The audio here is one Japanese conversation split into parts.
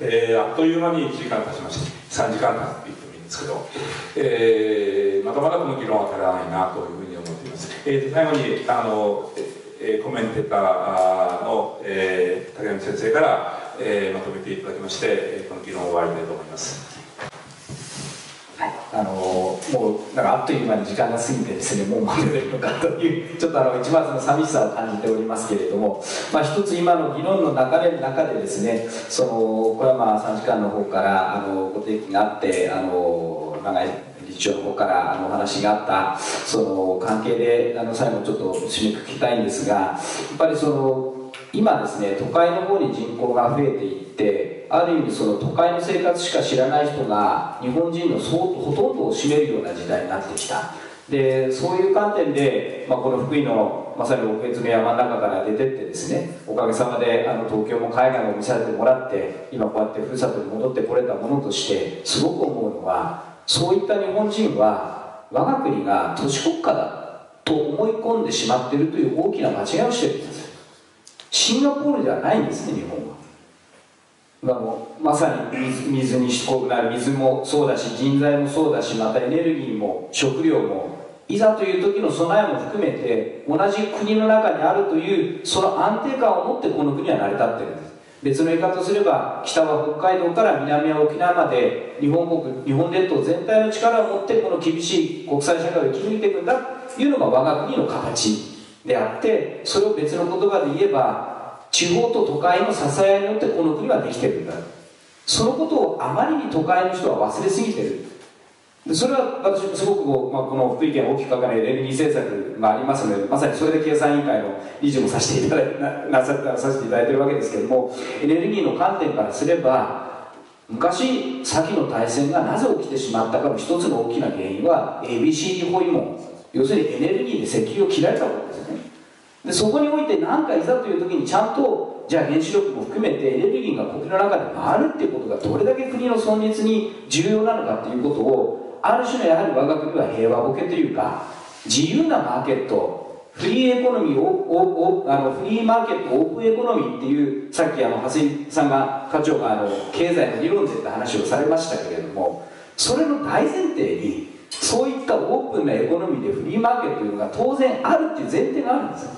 えー、あっという間に1時間経ちまして3時間経って言ってもいいんですけど、えー、まだまだこの議論は足らないなというふうに思っています、えー、最後にあの、えー、コメンテーターの、えー、竹山先生から、えー、まとめていただきましてこの議論を終わりたいと思います。あのもうなんかあっという間に時間が過ぎてですねもう待てるのかというちょっとあの一番その寂しさを感じておりますけれども、まあ、一つ今の議論の流れの中でですねその小山参事官の方からあのご提起があってあの長い理事長の方からあのお話があったその関係であの最後ちょっと締めくくりたいんですがやっぱりその今ですね都会の方に人口が増えていってある意味その都会の生活しか知らない人が日本人のほとんどを占めるような時代になってきた。でそういう観点で、まあ、この福井のまさに奥越の山の中から出てってですねおかげさまであの東京も海外も見させてもらって今こうやってふるさとに戻ってこれたものとしてすごく思うのはそういった日本人は我が国が都市国家だと思い込んでしまっているという大きな間違いをしてるんです。シンガポールではないんですね日本は。あのまさに水水にしこなる水もそうだし人材もそうだしまたエネルギーも食料もいざという時の備えも含めて同じ国の中にあるというその安定感を持ってこの国は成り立ってるんです。別の言い方をすれば北は北海道から南は沖縄まで日本国日本列島全体の力を持ってこの厳しい国際社会を生き抜いていくんだというのが我が国の形。であってそれを別の言葉で言えば地方と都会の支えによってこの国はできてるんだ。そのことをあまりに都会の人は忘れすぎてる。でそれは私もすごくこ、まあ、この福井県大きく書かれるエネルギー政策がありますのでまさにそれで経産委員会の理事もさせていただい なささせていただいてるわけですけどもエネルギーの観点からすれば昔先の大戦がなぜ起きてしまったかの一つの大きな原因は ABCD 包囲網。要するにエネルギーで石油を切られたわけですね。でそこにおいて何かいざという時にちゃんとじゃあ原子力も含めてエネルギーが国の中で回るっていうことがどれだけ国の存立に重要なのかっていうことをある種のやはり我が国は平和ボケというか自由なマーケットフリーエコノミーをあのフリーマーケットオープンエコノミーっていうさっきあの長谷さんが課長があの経済の理論でって話をされましたけれどもそれの大前提にそういったオープンなエコノミーでフリーマーケットというのが当然あるっていう前提があるんですよ。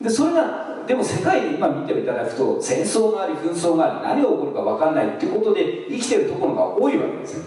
でそれがでも世界で今見ていただくと戦争があり紛争があり何が起こるか分かんないっていうことで生きてるところが多いわけですよ。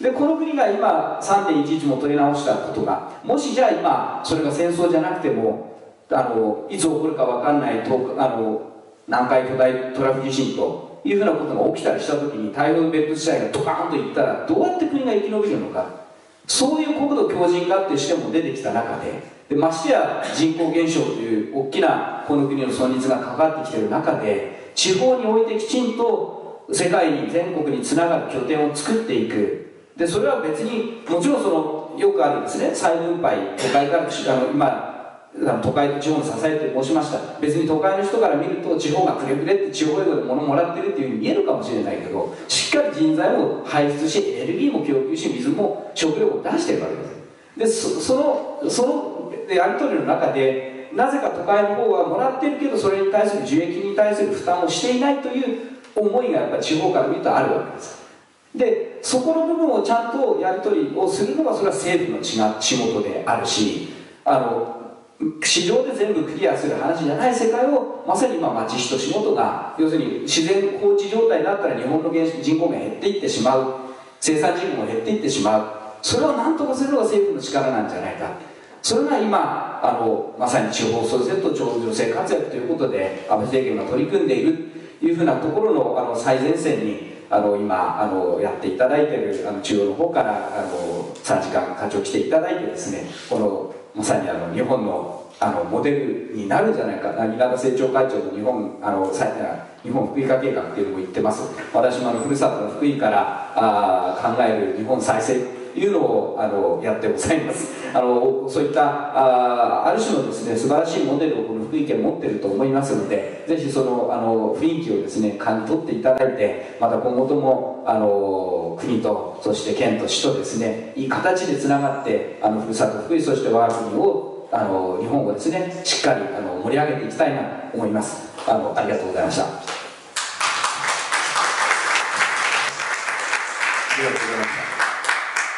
でこの国が今3.11も取り直したことがもしじゃあ今それが戦争じゃなくてもあのいつ起こるか分かんないとあの南海巨大トラフ地震というふうなことが起きたりした時に台風ベッド地帯がドカーンといったらどうやって国が生き延びるのか。そういう国土強靭化っていう視点も出てきた中ででましてや人口減少という大きなこの国の存立が関わってきてる中で地方においてきちんと世界に全国につながる拠点を作っていく。でそれは別にもちろんそのよくあるんですね。再分配都会からあの今都会地方の支えて申しました別に都会の人から見ると地方がくれくれって地方英語で物もらってるっていうふうに見えるかもしれないけどしっかり人材も輩出しエネルギーも供給し水も食料も出してるわけですでそのそのやり取りの中でなぜか都会の方はもらってるけどそれに対する受益に対する負担をしていないという思いがやっぱ地方から見るとあるわけです。でそこの部分をちゃんとやり取りをするのがそれは政府の仕事であるしあの市場で全部クリアする話じゃない世界をまさに今町人仕事が要するに自然放置状態になったら日本の人口が減っていってしまう。生産人口も減っていってしまう。それを何とかするのが政府の力なんじゃないか。それが今あのまさに地方創生と地方女性活躍ということで安倍政権が取り組んでいる。というふうなところのあの最前線にあの今あのやっていただいているあの中央の方からあの3時間課長来ていただいてですねこのまさにあの日本のあのモデルになるんじゃないか稲田政調会長の日本あの日本福井化計画っていうのも言ってます。私もあのふるさとの福井からあ考える日本再生いうのをあのやってございます。あのそういったあある種のですね素晴らしいモデルをこの福井県持ってると思いますのでぜひそのあの雰囲気をですね感じ取っていただいてまた今後ともあの国とそして県と市とですねいい形でつながってあのふるさと福井そして我が国をあの日本をですねしっかりあの盛り上げていきたいなと思います。あのありがとうございました。ありがとうございました。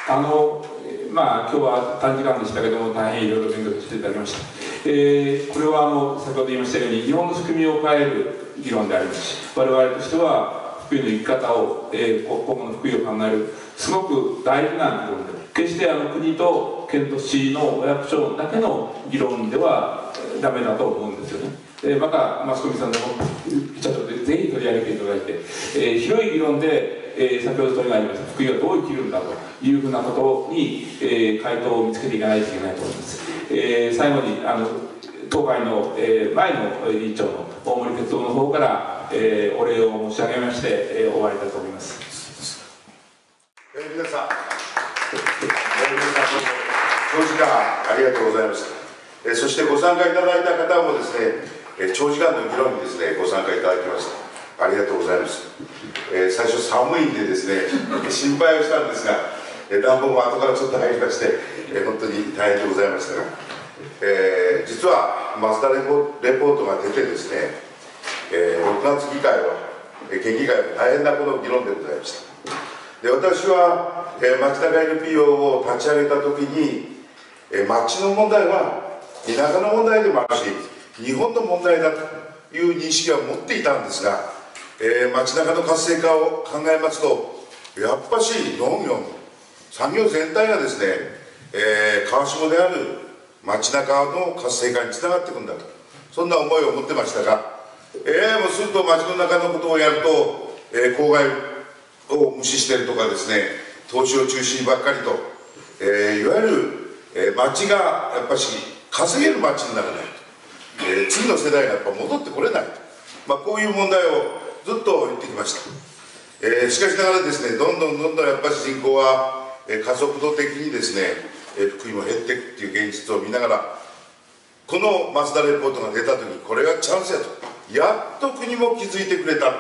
あのまあ今日は短時間でしたけども大変いろいろ勉強していただきました、えー、これはあの先ほど言いましたように日本の仕組みを変える議論であります。し我々としては福井の生き方を、えー、今後の福井を考えるすごく大事な議論で決してあの国と県と市のお役所だけの議論ではダメだと思うんですよね。でまたマスコミさんでもちょっとぜひ取り上げていただいて、えー、広い議論で、えー、先ほど取り上げました福井はどう生きるんだというふうなことに、えー、回答を見つけていかないといけないと思います、えー、最後にあの東海の、えー、前の委員長の大森哲夫の方から、えー、お礼を申し上げまして、えー、終わりたいと思います、えー、皆さん、えー、皆さん長時間ありがとうございました、えー、そしてご参加いただいた方もですね長時間の議論にですねご参加いただきました。ありがとうございます、えー、最初寒いんでですね 心配をしたんですが、えー、暖房も後からちょっと入りまして、えー、本当に大変でございましたが、えー、実はマスターレポレポートが出てですね、えー、6月議会は、えー、県議会は大変なこの議論でございました。で私は、えー、町田 NPO を立ち上げた時に、えー、町の問題は田舎の問題でもあるし日本の問題だという認識は持っていたんですが、えー、街中の活性化を考えますとやっぱし農業産業全体がですね、えー、川下である街中の活性化につながっていくんだと。そんな思いを持ってましたが、えー、もうすると街の中のことをやると、えー、郊外を無視してるとかですね投資を中心ばっかりと、えー、いわゆる、えー、街がやっぱし稼げる街にならないえー、次の世代がやっぱ戻ってこれない、まあ、こういう問題をずっと言ってきました、えー、しかしながらですねどんどんどんどんやっぱり人口は、え、加速度的にですね、えー、福井も減っていくっていう現実を見ながらこのマスダレポートが出た時これがチャンスやと。やっと国も気づいてくれた。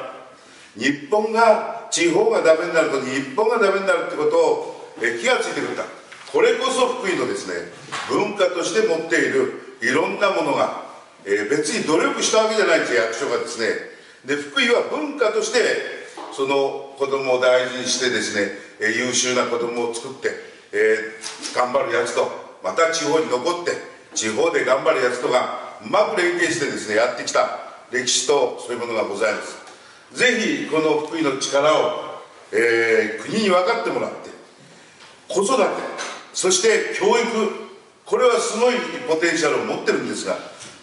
日本が地方がダメになると日本がダメになるってことを、え、気がついてくれた。これこそ福井のですね文化として持っているいろんなものがえー、別に努力したわけじゃないんです役所がですねで福井は文化としてその子供を大事にしてですね、え、優秀な子供を作って、えー、頑張るやつとまた地方に残って地方で頑張るやつとがうまく連携してですねやってきた歴史とそういうものがございます。ぜひこの福井の力を、えー、国に分かってもらって子育てそして教育これはすごいポテンシャルを持ってるんですが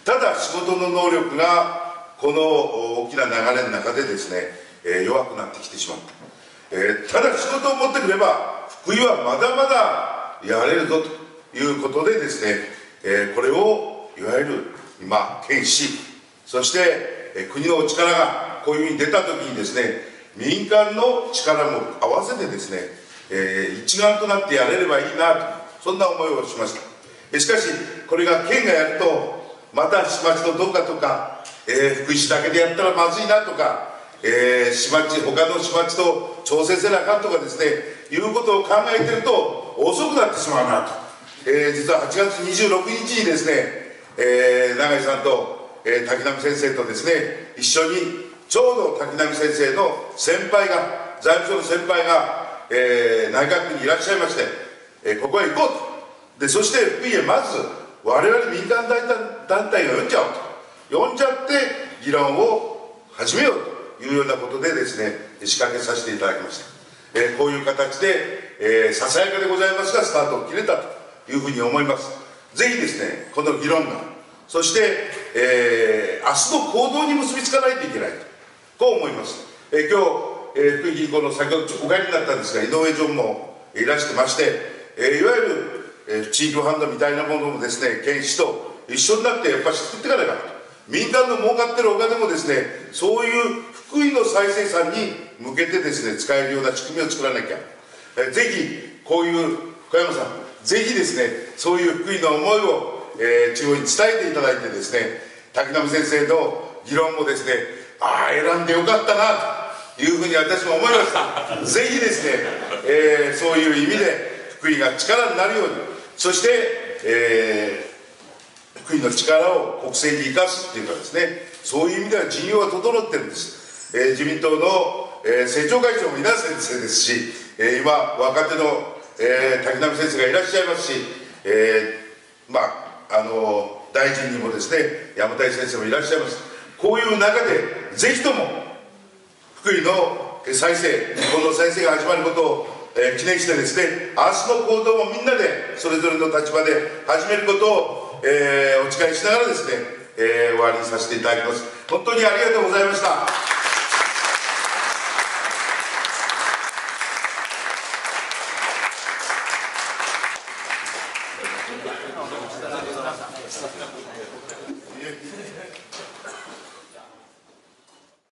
ただ仕事の能力がこの大きな流れの中でですね、えー、弱くなってきてしまった、えー、ただ仕事を持ってくれば福井はまだまだやれるぞということでですね、えー、これをいわゆる今県市そして、え国のお力がこういうふうに出た時にですね民間の力も合わせてですね、え一丸となってやれればいいなとそんな思いをしました。しかしこれが県がやるとまた市町とどうかとか、えー、福井市だけでやったらまずいなとか、えー、市町他の市町と調整せなあかんとかですねいうことを考えてると遅くなってしまうなと、えー、実は8月26日にですね、えー、永井さんと、えー、滝波先生とですね一緒にちょうど滝波先生の先輩が財務省の先輩が、えー、内閣府にいらっしゃいまして、えー、ここへ行こうと。でそして福井へまず我々民間団体が呼んじゃおうと。呼んじゃって議論を始めようというようなことでですね仕掛けさせていただきました、えー、こういう形で、えー、ささやかでございますがスタートを切れたというふうに思います。ぜひですねこの議論がそして、えー、明日の行動に結びつかないといけないとこう思います、えー、今日、えー、福井銀行の先ほどお帰りになったんですが井上常務もいらしてまして、えー、いわゆるえー、地域ハンドみたいなものもですね県市と一緒になってやっぱり作っていかないかと。民間の儲かってるお金もですねそういう福井の再生産に向けてですね使えるような仕組みを作らなきゃ、えー、ぜひこういう深山さんぜひですねそういう福井の思いを、えー、地方に伝えていただいてですね滝波先生の議論もですねああ選んでよかったなというふうに私も思いました。ぜひですね、えー、そういう意味で福井が力になるようにそして、えー、福井の力を国政に生かすっていうかですねそういう意味では陣容が整ってるんです、えー、自民党の、えー、政調会長も稲先生ですし、えー、今若手の、えー、滝波先生がいらっしゃいますし、えー、まああの大臣にもですね山谷先生もいらっしゃいます。こういう中でぜひとも福井の再生日本の再生が始まることを、え、記念してですね明日の行動もみんなでそれぞれの立場で始めることを、えー、お誓いしながらですね、えー、終わりにさせていただきます。本当にありがとうございました。